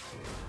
kill.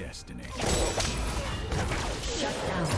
Destiny. Shut down.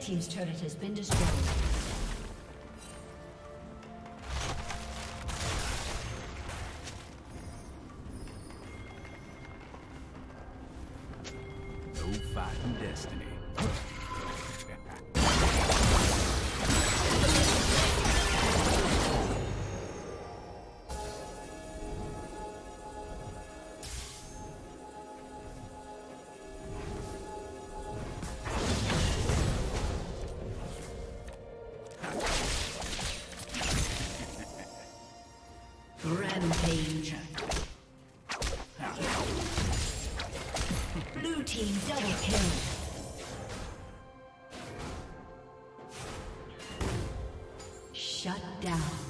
Team's turret has been destroyed. No fighting destiny. Down.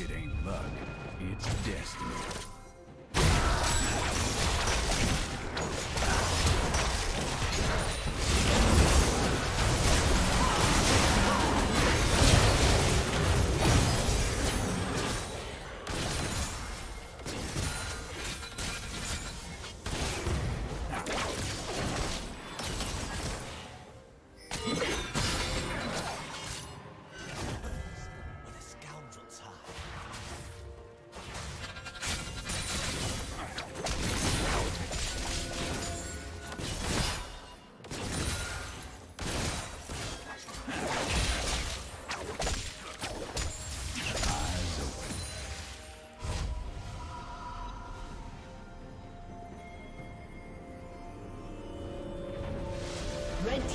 It ain't luck, it's destiny.